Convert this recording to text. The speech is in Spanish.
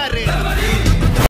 Gutiérrez.